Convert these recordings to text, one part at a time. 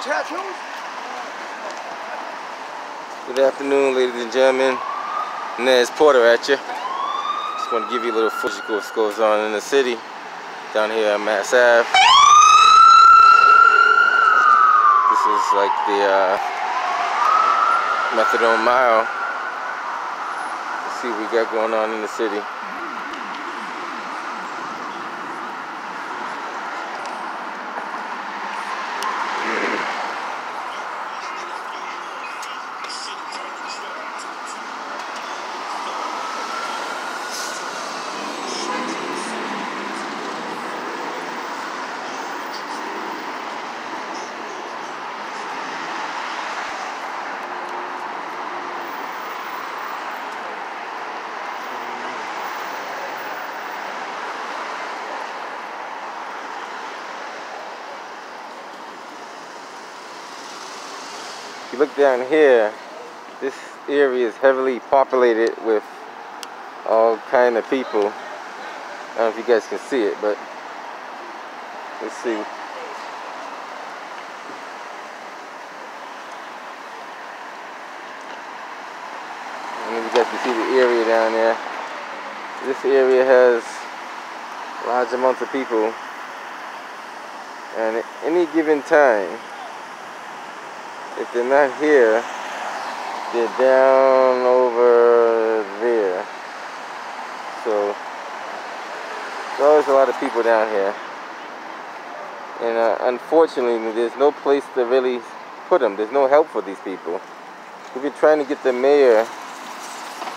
tattoos? Good afternoon, ladies and gentlemen. Nez Porter at you. Just want to give you a little footage of what goes on in the city down here at Mass Ave. This is like the uh, Methadone Mile. Let's see what we got going on in the city. If you look down here, this area is heavily populated with all kind of people. I don't know if you guys can see it, but let's see. I don't know if you guys can see the area down there. This area has large amounts of people. And at any given time, if they're not here, they're down over there. So there's always a lot of people down here. And uh, unfortunately, there's no place to really put them. There's no help for these people. We've been trying to get the mayor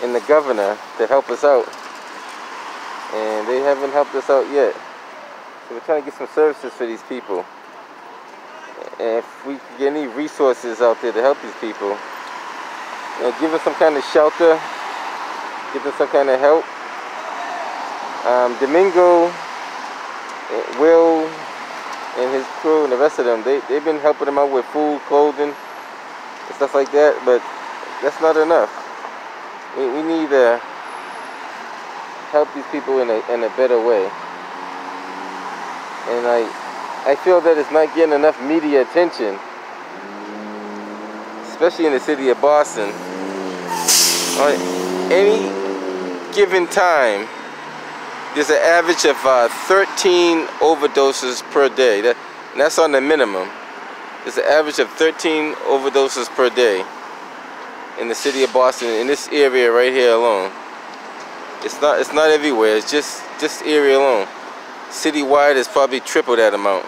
and the governor to help us out. And they haven't helped us out yet. So we're trying to get some services for these people. And if we get any resources out there to help these people, you know, give them some kind of shelter, give them some kind of help. Um, Domingo, eh, Will, and his crew and the rest of them, they, they've been helping them out with food, clothing, and stuff like that, but that's not enough. We, we need to help these people in a, in a better way. And I, I feel that it's not getting enough media attention, especially in the city of Boston. On any given time, there's an average of uh, 13 overdoses per day. That, that's on the minimum. There's an average of 13 overdoses per day in the city of Boston, in this area right here alone. It's not, it's not everywhere, it's just, just area alone. Citywide is probably triple that amount.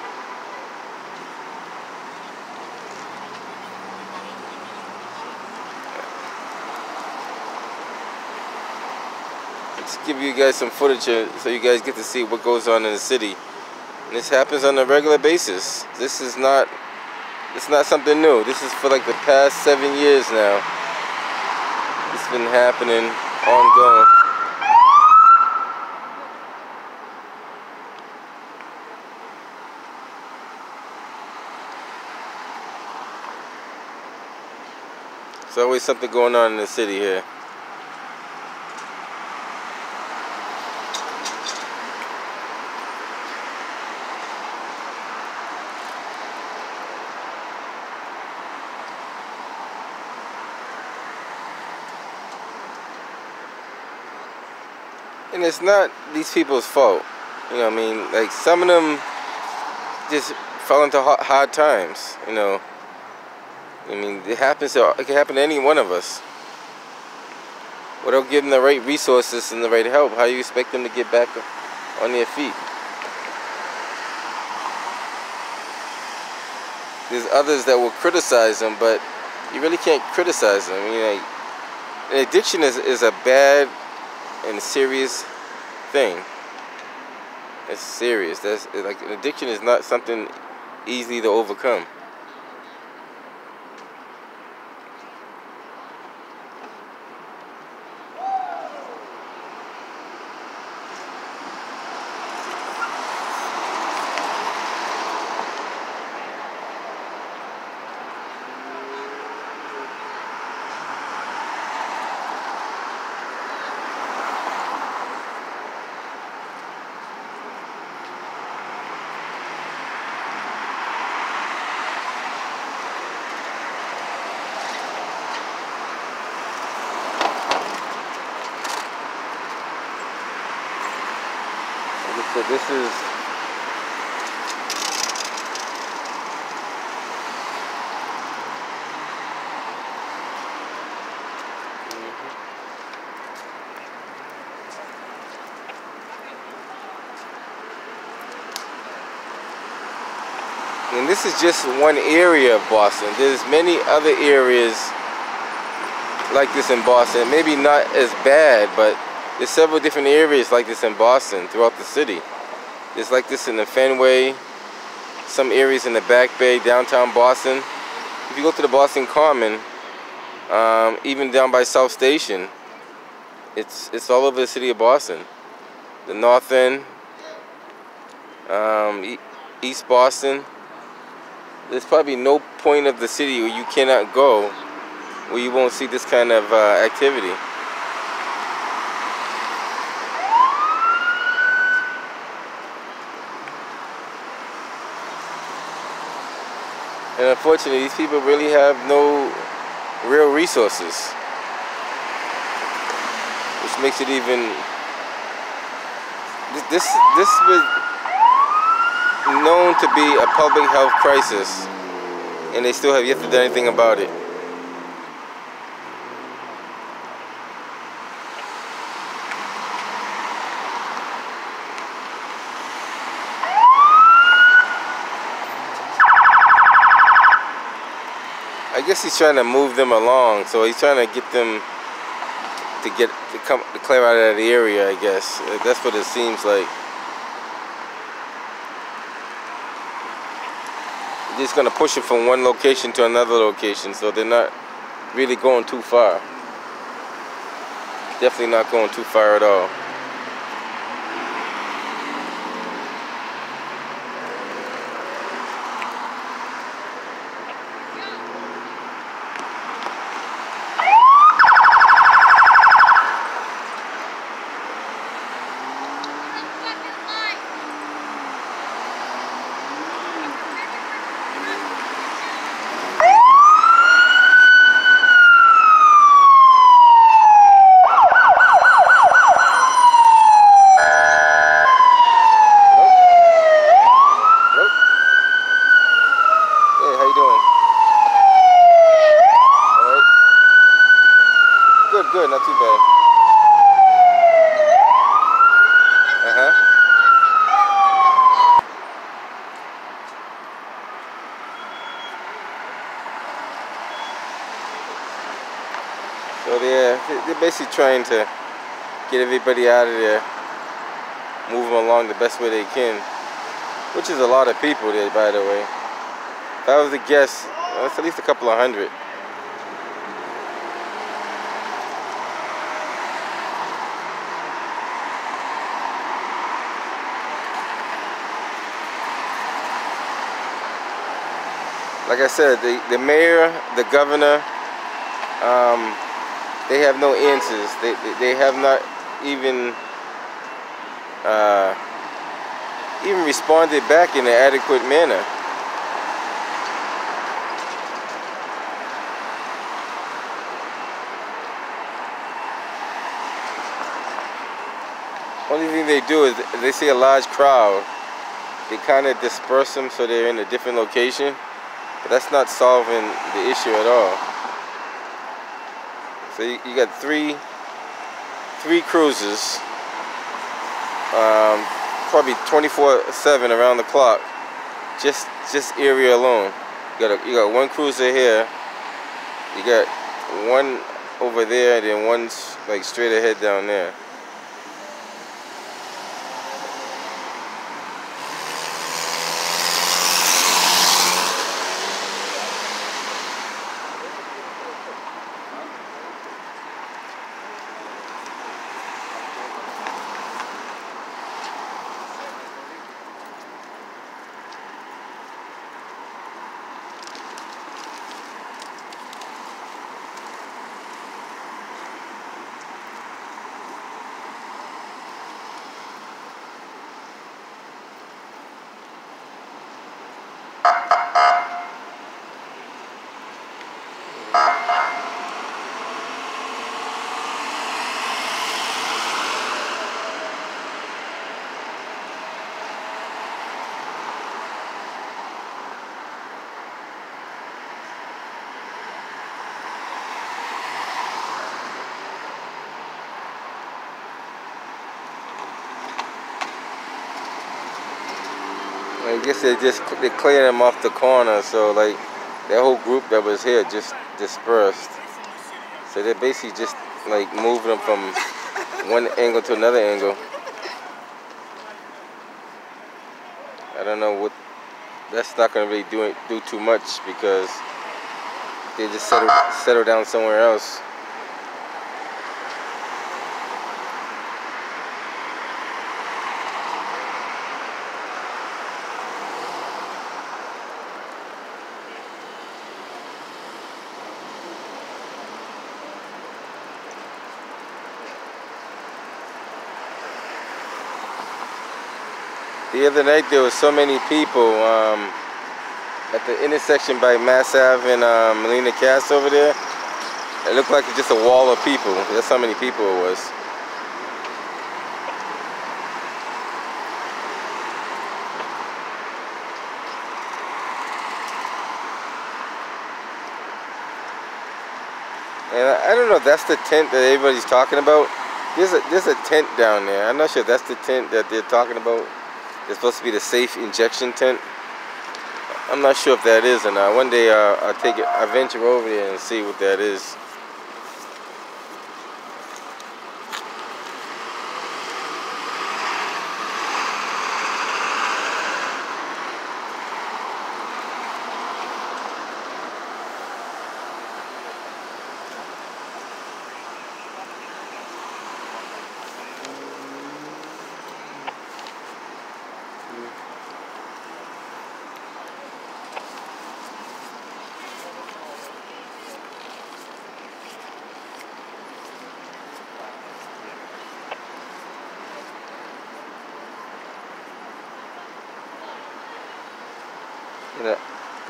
Let's give you guys some footage so you guys get to see what goes on in the city. And this happens on a regular basis. This is not it's not something new. This is for like the past seven years now. It's been happening ongoing. There's always something going on in the city here. And it's not these people's fault. You know I mean? Like some of them just fell into hard times, you know. I mean, it happens to, it can happen to any one of us. Without giving the right resources and the right help, how do you expect them to get back on their feet? There's others that will criticize them, but you really can't criticize them. I mean, like, addiction is, is a bad and serious thing. It's serious. That's like an addiction is not something easy to overcome. This is And this is just one area of Boston. There's many other areas like this in Boston. Maybe not as bad, but there's several different areas like this in Boston throughout the city. There's like this in the Fenway, some areas in the Back Bay, downtown Boston. If you go to the Boston Common, um, even down by South Station, it's it's all over the city of Boston. The North End, um, East Boston, there's probably no point of the city where you cannot go where you won't see this kind of uh, activity. And unfortunately, these people really have no real resources. Which makes it even... This, this, would known to be a public health crisis, and they still have yet to do anything about it. He's trying to move them along, so he's trying to get them to get to come to clear out of that area. I guess uh, that's what it seems like. just going to push it from one location to another location so they're not really going too far definitely not going too far at all Uh-huh. So they're, uh, they're basically trying to get everybody out of there, move them along the best way they can, which is a lot of people there, by the way. If I was to guess, it's at least a couple of hundred. Like I said, the, the mayor, the governor, um, they have no answers. They, they, have not even uh, even responded back in an adequate manner. Only thing they do is they see a large crowd. They kind of disperse them so they're in a different location. But that's not solving the issue at all. So you, you got three three cruises, um, probably 24/7 around the clock, just just area alone. You got a, you got one cruiser here. You got one over there, and then one like straight ahead down there. Guess they just they cleared them off the corner, so like that whole group that was here just dispersed. So they're basically just like moving them from one angle to another angle. I don't know what that's not gonna really do do too much because they just settle settle down somewhere else. The other night there was so many people um, at the intersection by Mass Ave and um, Melnea Cass over there. It looked like just a wall of people. That's how many people it was. And I, I don't know if that's the tent that everybody's talking about. There's a, there's a tent down there. I'm not sure if that's the tent that they're talking about. It's supposed to be the safe injection tent. I'm not sure if that is or not. One day uh, I'll take it, I'll venture over there and see what that is.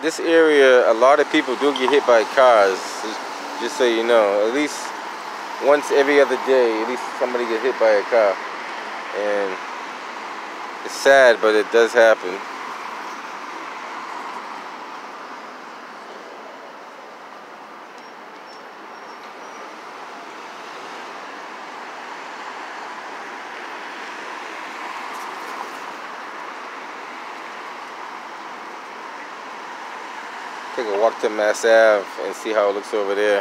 This area, a lot of people do get hit by cars. Just so you know, at least once every other day, at least somebody gets hit by a car. And it's sad, but it does happen. Take a walk to Mass Ave and see how it looks over there.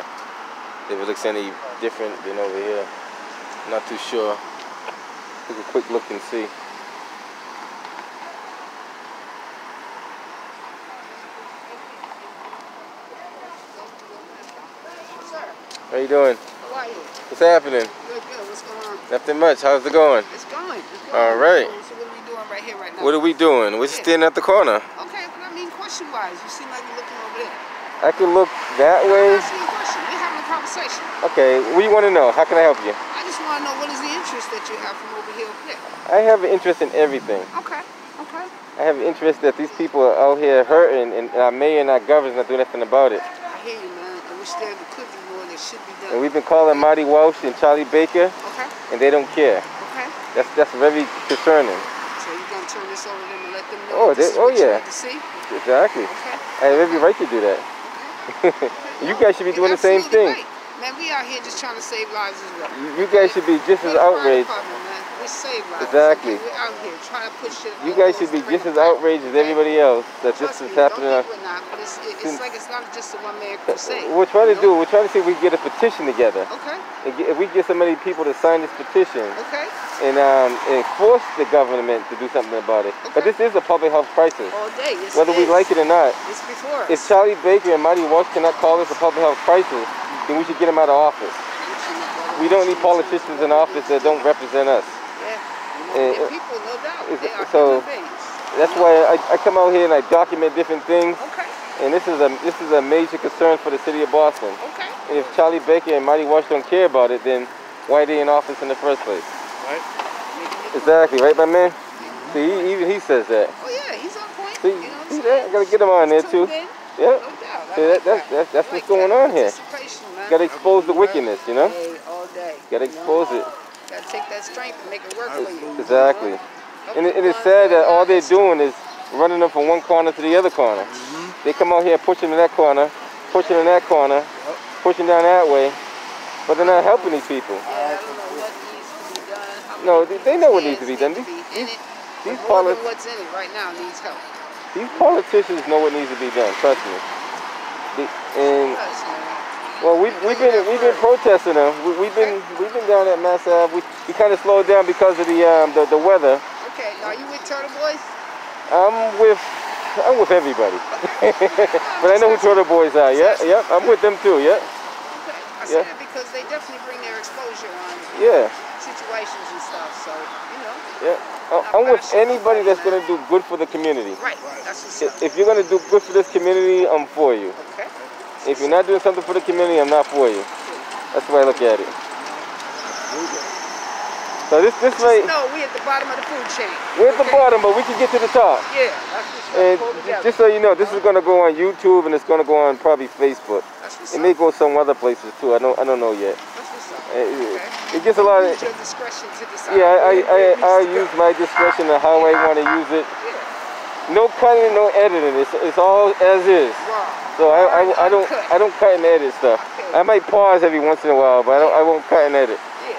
If it looks any different than over here. I'm not too sure. Take a quick look and see. How you doing? How are you? What's happening? Good, good. What's going on? Nothing much. How's it going? It's going. It's going. All right. So what are we doing right here, right now? What are we doing? We're just Yeah. standing at the corner. Okay, but I mean, question-wise, you seem like you're looking over there. I can look that way. asking you a question. We're having a conversation. Okay, what do you want to know? How can I help you? I just want to know what is the interest that you have from over here over there. I have an interest in everything. Okay, okay. I have an interest that these people are out here hurting and our mayor and our governor's not doing nothing about it. I hear you, man. I wish there could be more that should be And we've been calling Marty Walsh and Charlie Baker Okay, and they don't care. okay. That's that's very concerning. So you're going to turn this over to them and let them know Oh, this they- is oh, yeah. to see? Exactly. Okay. I have every right to do that. You guys should be doing the same thing. right. Man, we out here just trying to save lives as well. You- You guys should be just as outraged. Save lives. Exactly. We're out here trying to push shit. You guys should be just as outraged as everybody else that this is me, happening. Don't think we're not, but it's, it, it's like it's not just a one-man crusade. We're trying to you do. know? We're trying to see if we can get a petition together. Okay, if we get so many people to sign this petition okay. and um, and force the government to do something about it. Okay. But this is a public health crisis, All day. Yes, whether it we like it or not. It's before us. If Charlie Baker and Marty Walsh cannot call this a public health crisis, then we should get them out of office. We don't need politicians in office that don't represent us. Yeah. You know, they're people, no doubt. is- They are so- That's why I, I come out here and I document different things. Okay, And this is a this is a major concern for the city of Boston. okay. And if Charlie Baker and Marty Walsh don't care about it, then why are they in office in the first place? Making it- Exactly, right, my man? See, he, even he says that. Oh, yeah, he's on point. See, you know what see I'm that? I gotta get him on there, too. tuned in, Yeah. No doubt. I See, like that- that's- that's- that's I what's going that on here. man. Gotta expose the wickedness, you know? Hey, all day. Gotta expose know? expose it. Gotta take that strength and make it work for you. Exactly. you know? And, it, and it's sad that all they're doing is running them from one corner to the other corner. Mm-hmm. They come out here, pushing in that corner, pushing in that corner, pushing down that way, but they're not helping these people. Yeah, I don't know what needs to be done. how No, they- they know what needs to be done. need be in these More what's in it right now needs help. these politicians know what needs to be done. Trust me. The- and. Well, we've, we've been we've been protesting them. We, we've been we've been down at Mass Ave. We, we kind of slowed down because of the um the, the weather. Okay, are you with Turtle Boys? I'm with I'm with everybody. but I know who Turtle Boys are. Yeah, yep. I'm with them too. Yeah, Okay. I Yeah. it because they definitely bring their exposure on yeah, situations and stuff. So, you know. yeah. I- I'm with anybody that's gonna do good for the community. Right. That's what's I- If you're gonna do good for this community, I'm for you. Okay. If you're not doing something for the community, I'm not for you. That's the way I look at it. So this this way, No, we at the bottom of the food chain. we're at the bottom, but we can get to the top. Yeah, that's And up. Pull j- together. just so you know, this is gonna go on YouTube and it's gonna go on probably Facebook. It may go some other places too. I don't I don't know yet. That's what's up. It, Okay. it gets a lot of Use your discretion to decide. yeah. I I, I, use my discretion on how I want to use it. Yeah. No cutting, no editing. It's it's all as is. Raw. So I, I, I don't I don't cut and edit stuff. I might pause every once in a while, but I don't I won't cut and edit. Yeah.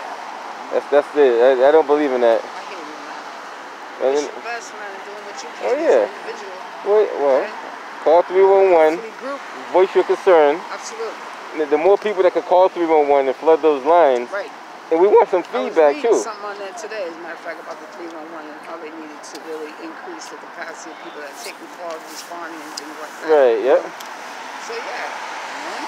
That's that's it. I, I don't believe in that. I hear you, man. It's best, man, doing what you can Oh, as yeah. an individual. wait, well, okay? call 311. Community group, Voice your concern. absolutely. The- The more people that can call 311 and flood those lines, Right. and we want some I was feedback too. something on that today, as a matter of fact, about the 311 and how they needed to really increase the capacity of people that are taking calls, responding, and things like that. Right. Yep. So, yeah. You know,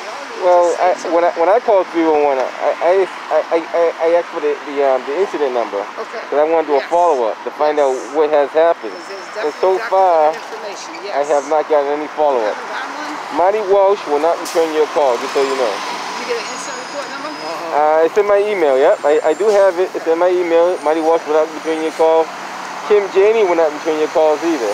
we all need to Well, I, when I when I called 311, I I I, I, I asked for the the, um, the incident number Okay. because I want to do a follow up to find out what has happened. And so far. Yes. I have not gotten any follow up. haven't got one? Marty Walsh will not return your call, just so you know. You get an instant report number? Uh, it's in my email, yep. I, I do have it. It's in my email. Marty Walsh will not return your call. Kim Janey will not return your calls either.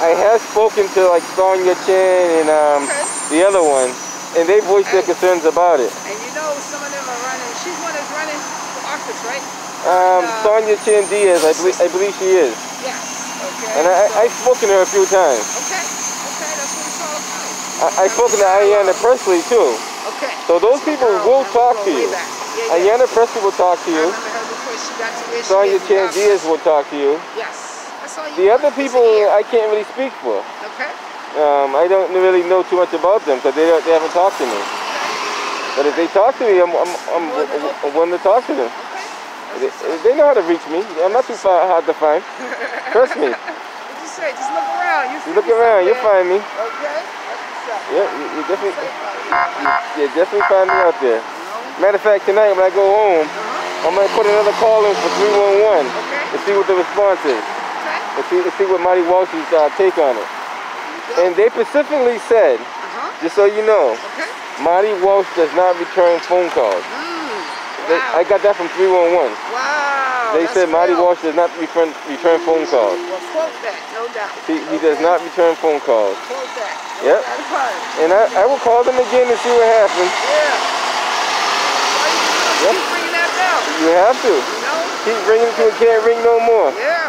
I have spoken to like Sonia Chang and um, the other one, and they voiced their concerns about it. And you know some of them are running. She's one that's running for office, right? Um, Uh, Sonia Chang-Díaz, I believe, I believe she is. Yes. Okay. And I, I, I've spoken to her a few times. Okay. Okay. That's what it's all about. I, I've spoken to Ayanna Pressley too. Okay. So those people will talk to you. Yeah, yeah. Ayanna Pressley will talk to you. I remember her before she got to where Sonia Chang. Diaz will talk to you. Yes. You The other people. I can't really speak for. Okay. Um, I don't really know too much about them because they, don't- they haven't talked to me. But if they talk to me, I'm, I'm, I'm, I'm willing to talk to them. Okay. They, they know how to reach me. I'm not too far hard to find. Trust me. What'd you say? Just look around. You, You look around, you'll find me. Okay. That's. Yeah, you, you definitely, Safe out here, man. you definitely find me out there. Matter of fact, tonight when I go home, Uh-huh. I'm gonna put another call in for 311 Okay. and see what the response is. And see, and see what Marty Walsh's uh, take on it. And they specifically said, Uh-huh. just so you know, Okay. Marty Walsh does not return phone calls. Mm. They- I got that from 311. wow. They said Marty real. Walsh does not return, return phone calls. Well, quote that, no doubt. He, he does not return phone calls. Quote that. No Yep. And I, I will call them again and see what happens. Yeah. Why you Yep. keep ringing that bell? You have to. You know? Keep ringing till it can't ring no more. Yeah.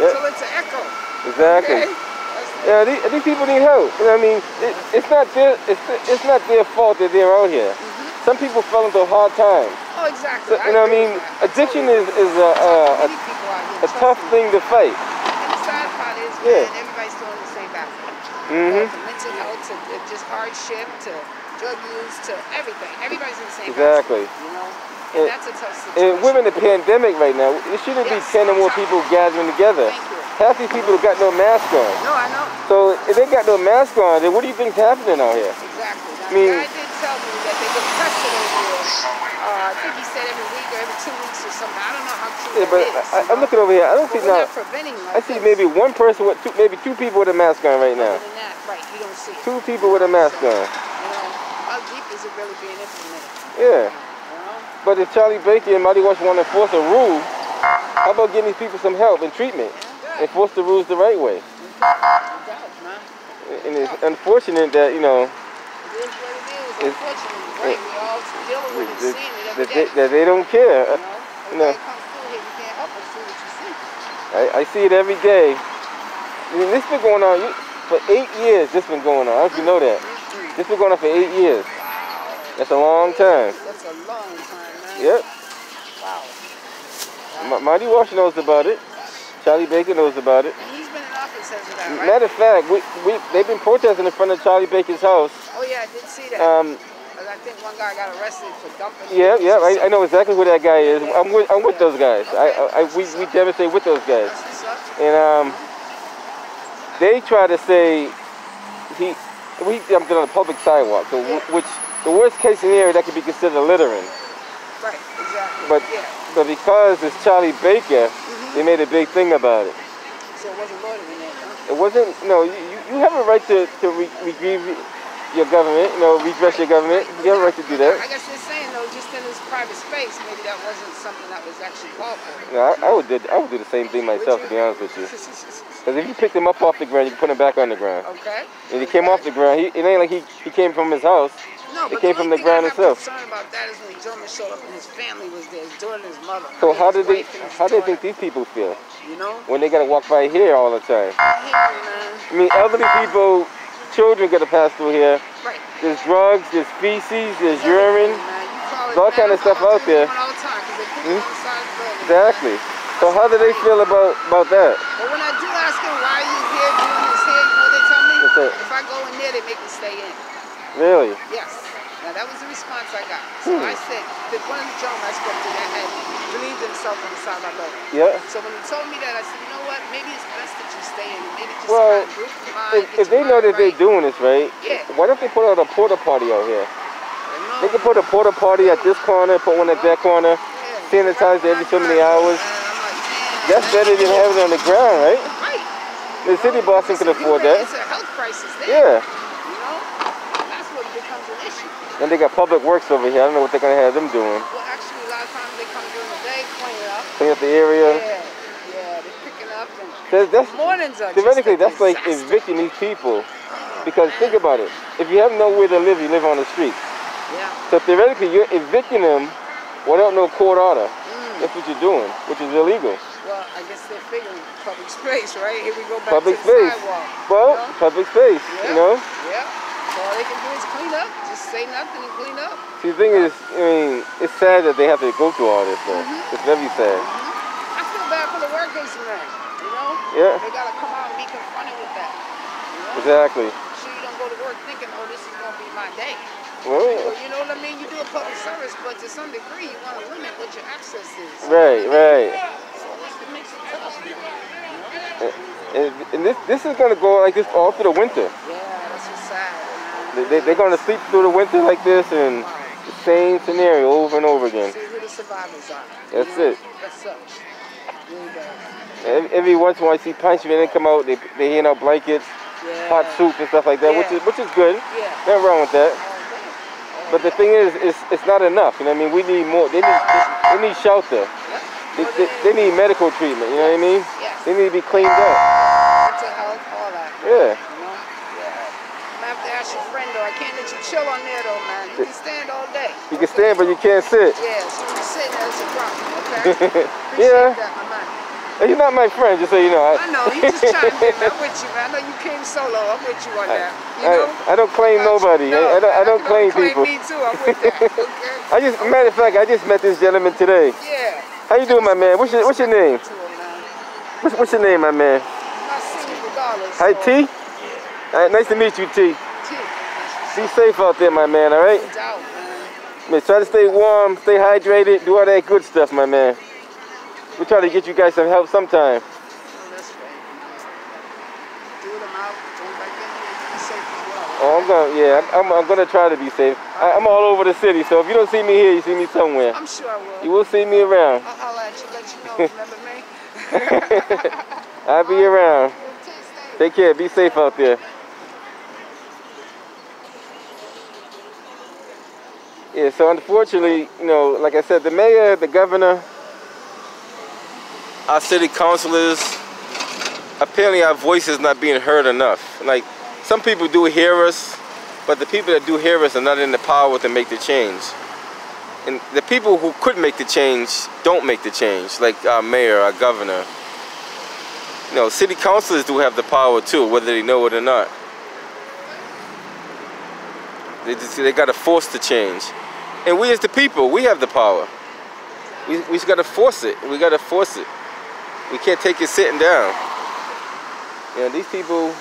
Yeah. Until it's an echo. Exactly. Okay. Yeah, these, these people need help. You know what I mean? It, it's not their it's, it's not their fault that they're out here. Some people fell into hard times. Oh, exactly. So, you know what I mean? I Addiction is, is a, a, a, Many people out here, a tough me. thing to fight. And the sad part is, Yeah. man, everybody's throwing the same basket. Mhm. From mental health to just hardship to drug use to everything. Everybody's in the same Exactly. basket. You know? And, And- that's a tough situation. And we're in a pandemic right now. It shouldn't Yes, be 10 or more people gathering together. Thank you. Half these people have got no mask on. No, I know. So if they got no mask on, then what do you think's happening out here? Exactly. Now, I mean- the guy did tell me that they get tested over here. Uh, I think he said every week or every two weeks or something. I don't know how true Yeah, but is, I, you know? looking over here. I don't But see not preventing I see this. maybe one person with two, maybe two people with a mask on right now. That, right, you don't see. Two people with a mask So, on. You know, how deep is it really being implemented? Yeah. But if Charlie Baker and Marty Walsh want to enforce a rule, how about getting these people some help and treatment? Yeah, good. Enforce the rules the right way. And it's unfortunate that, you know, It is what it is. It's- Unfortunately, right? We all dealing with it, that, seeing it every that, day. they, that they don't care. You know? Uh, you know. Everybody comes through here, you can't help but see what you see. I, I see it every day. I mean, this been going on you, for eight years. This been going on. I don't you know that. This been going on for eight years. That's a long time. That's a long time. Yep. Wow. Wow. Ma- Marty Walsh knows about it. Charlie Baker knows about it. And he's been in office as of that, right? Matter of fact, we, we they've been protesting in front of Charlie Baker's house. oh yeah, I did see that. Um, I think one guy got arrested for dumping. yeah, yeah, I, I know exactly who that guy is. I'm with, I'm with those guys. I, I, I we, we demonstrate with those guys. And um, they try to say he we jumped on a public sidewalk, so Yeah. which the worst case scenario that could be considered littering. Right, exactly. But yeah, but because it's Charlie Baker, they mm-hmm. made a big thing about it. so it wasn't loaded in there, huh? It wasn't no. You, you- have a right to to re, retrieve your government. You know, redress your government. You have a right to do that. I guess they're saying though, just in this private space, maybe that wasn't something that was actually called for. I, I would do I would do the same thing myself, to be honest with you. Because if you picked him up off the ground, you can put him back on the ground. okay. And he came off the ground. He, it ain't like he, he came from his house. No, It came the from the ground itself. concerned about that is when German showed up and his family was there, his daughter and his mother. So how did they wife and his how do they think these people feel You know? when they gotta walk by here all the time? I hate them, man. I mean, elderly people, children gotta pass through here. Right. There's drugs, there's feces, there's urine. Man. You call There's all kind of stuff out there. everyone All the time 'cause they Hmm? it the side of the building. Exactly. So how do they feel about about that? But when I do ask them why are you here doing this here, you know what they tell me? If I go in there, they make me stay in. Really? Yes. Now that was the response I got. So Hmm. I said that one of the gentlemen I spoke to that had relieved himself on the side of my building. Yeah. So when he told me that, I said, you know what? Maybe it's best that you stay in. Maybe just Well, kind of group your mind, If, if they know that they're doing this right, Yeah. why don't they put out a porta potty out here? They can put a porta potty at this corner, put one at that corner. Yeah. sanitize every so many hours. me, man. I'm like, That's better than having it on the ground, right? Right. The city of Boston can afford that. It's a health crisis there. Yeah. You know? And that's what becomes And they got public works over here. I don't know what they're gonna have them doing. Well, actually, a lot of times they come during the day, clean it up. Clean up the area. Yeah, yeah, they're picking up and That's, that's mornings are theoretically that's like disaster. evicting these people. Because think about it. If you have nowhere to live, you live on the street. Yeah. So theoretically, you're evicting them without no court order. Mm. That's what you're doing, which is illegal. Well, I guess they're figuring public space, right? Here we go back Public to the space. sidewalk. Well, you know? public space, Yeah. you know. Yeah. All they can do is clean up. Just say nothing and clean up. See, the thing is, I mean, it's sad that they have to go through all this. Though. Mm-hmm. It's very sad. I feel bad for the workers, man. You know? Yeah. They gotta come out and be confronted with that. You know? Exactly. So you don't go to work thinking, oh, this is gonna be my day. Well, you know what I mean? You do a public service, but to some degree, you want to limit what your access is. right, right. So it makes it tough. You know? And, and this this is gonna go like this all through the winter. Yeah, that's what's sad. They, they, they're gonna sleep through the winter like this and the same scenario over and over again. See who the survivors are. That's it. That sucks. Really does. Every, every once in a while, I see punch men come out. They they hand out blankets, Yeah. hot soup and stuff like that, which is which is good. Yeah. Nothing wrong with that. But the thing is, it's it's not enough. You know what I mean? We need more. They need they need shelter. Yeah. They, they, they need medical treatment. You know what I mean? Yes. They need to be cleaned up. Mental health, all that. Yeah. Yeah. I'm gonna have to ask your friend though. I can't let you chill on there though, man. You can stand all day. You can stand, but you can't sit. Yeah, so you're sitting there, it's a problem, okay? Yeah. that. You're not my friend, just so you know. I know, you just chimed in. I'm with you, man. I know you came solo. I'm with you on that. You know? I, I don't claim nobody. No, I, I don't, I don't claim people. me too. I'm with that. Okay? I just, matter of fact, I just met this gentleman today. Yeah. How you doing, my man? What's your, what's your name? To him, man. What's, what's your name, my man? I'm not seeing you regardless. Hi, T. All right, nice to meet you, T. Be safe out there, my man. All right. Man. Man, try to stay warm, stay hydrated, do all that good stuff, my man. We try to get you guys some help sometime. No, that's right. Do them out, going back in here, be safe as well. Oh, I'm gonna, yeah, I'm, I'm gonna try to be safe. I, I'm all over the city, so if you don't see me here, you see me somewhere. I'm sure I will. You will see me around. I'll at you, let you know. Remember me? I'll be around. Take care. Be safe out there. Yeah, so unfortunately, you know, like I said, the mayor, the governor, our city councilors, apparently our voice is not being heard enough. Like, some people do hear us, but the people that do hear us are not in the power to make the change. And the people who could make the change don't make the change, like our mayor, our governor. You know, city councilors do have the power too, whether they know it or not. They just they got to force the change, and we as the people, we have the power. We, we just gotta force it. We gotta force it. We can't take it sitting down. You know, these people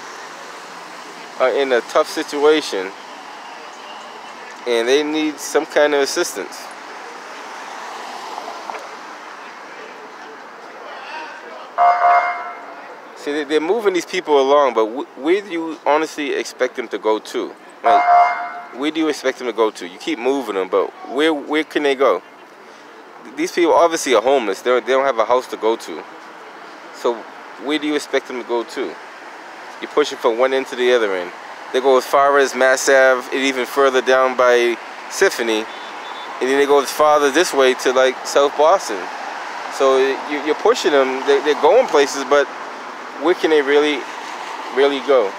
are in a tough situation and they need some kind of assistance. See, they're moving these people along, but where do you honestly expect them to go to? Like, where do you expect them to go to? You keep moving them, but where where can they go? These people obviously are homeless. They're, they don't have a house to go to. So where do you expect them to go to? You're pushing from one end to the other end. They go as far as Mass Ave and even further down by Symphony. And then they go as farther this way to like South Boston. So you're pushing them. They're going places, but where can they really, really go?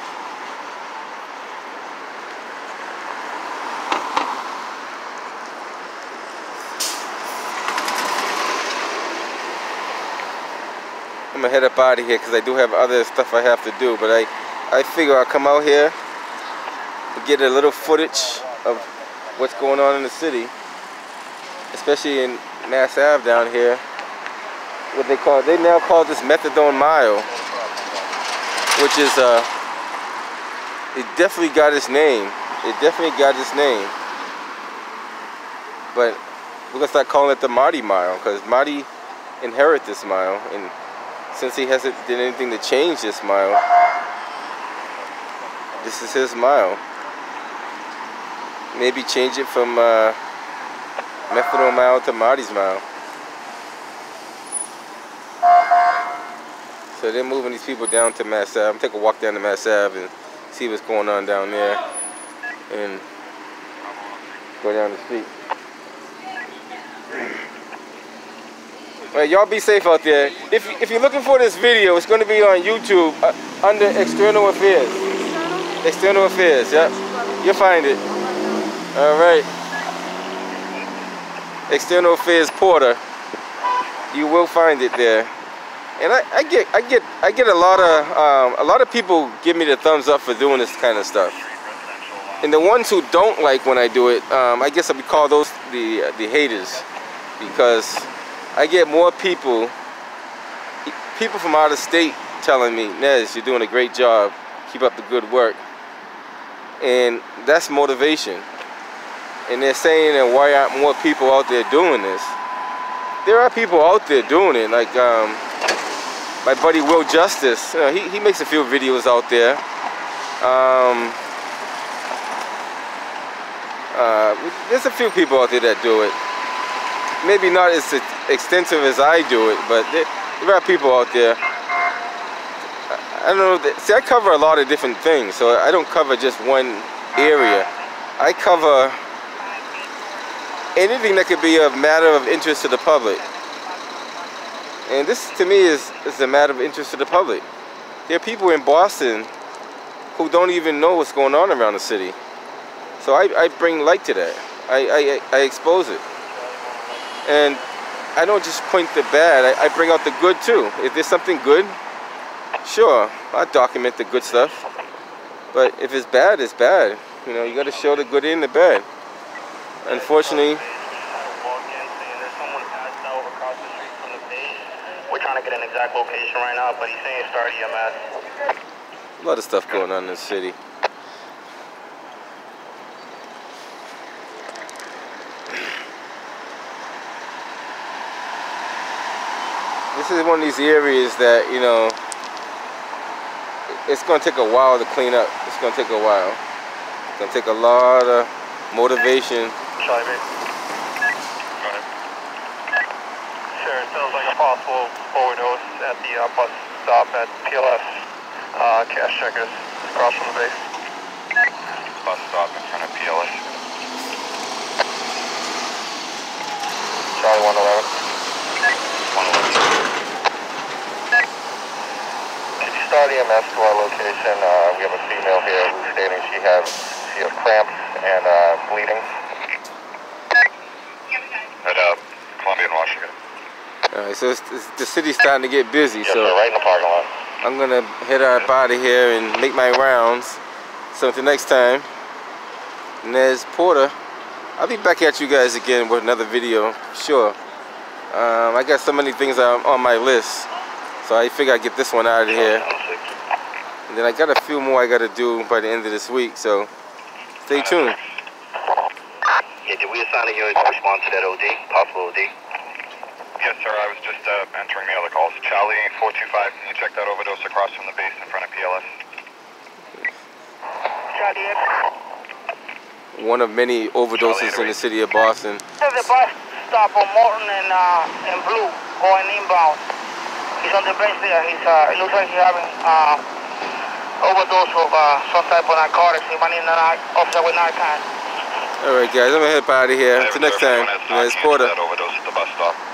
I'm gonna head up out of here because I do have other stuff I have to do. But I, I figure I'll come out here get a little footage of what's going on in the city, especially in Mass Ave down here. What they call they now call this methadone mile which is uh, it definitely got its name. It definitely got its name. But we're gonna start calling it the Marty Mile because Marty inherited this mile, and since he hasn't did anything to change this mile, this is his mile. Maybe change it from uh, Methadone Mile to Marty's Mile. So they're moving these people down to Mass Ave. I'm take a walk down to Mass Ave and see what's going on down there. And go down the street. Alright, y'all be safe out there. If, if you're looking for this video, it's going to be on YouTube uh, under External Affairs. External Affairs, yep. You'll find it. Alright. External Affairs Porter. You will find it there and I, I, get I get I get a lot of um, a lot of people give me the thumbs up for doing this kind of stuff. And the ones who don't like when I do it, um, I guess I would call those the the haters, because I get more people people from out of state telling me, Nez, you're doing a great job. Keep up the good work. And that's motivation. And they're saying that why aren't more people out there doing this? There are people out there doing it. Like um, my buddy Will Justice. Uh, he, he makes a few videos out there. Um, uh, there's a few people out there that do it. Maybe not as extensive as I do it, but there, there are people out there. I don't know. See, I cover a lot of different things, so I don't cover just one area. I cover anything that could be a matter of interest to the public. And this, to me, is, is a matter of interest to the public. There are people in Boston who don't even know what's going on around the city. So I, I bring light to that. I, I, I expose it. And I don't just point the bad, I, I bring out the good too. If there's something good, sure, I document the good stuff. But if it's bad, it's bad. You know, you got to show the good and the bad. Unfortunately, trying to get an exact location right now, but he's saying start EMS. A lot of stuff going on in the city. This is one of these areas that, you know, it's going to take a while to clean up. It's going to take a while. It's going to take a lot of motivation. sounds like a possible overdose at the uh, bus stop at PLS uh, cash checkers across from the base. Bus stop in front of PLS. Charlie 111. 111. Could you start EMS to our location? Uh, we have a female here who's stating she has she has cramps and uh, bleeding. At uh, Columbia, Washington. Alright, so it's, it's, the city's starting to get busy, yes, so sir, right in the parking lot. I'm gonna head out of here and make my rounds. So until next time, Nez Porter. I'll be back at you guys again with another video, sure. Um, I got so many things on on my list, so I figure I'd get this one out of here. And then I got a few more I got to do by the end of this week, so stay tuned. Yeah, did we assign you to respond to that OD, possible OD? Yes, sir. I was just uh, entering the other calls. Charlie 425, can you check that overdose across from the base in front of PLS? Charlie One of many overdoses in the city of Boston. There's a bus stop on Morton and, uh, and Blue going inbound. He's on the base there. He's, uh, it looks like he's having uh, overdose of uh, some type of narcotics. He might need an officer with Narcan. All right, guys, I'm gonna head up out of here. Until next time, Everyone has guys, knocked into Porter. Overdose at the bus stop.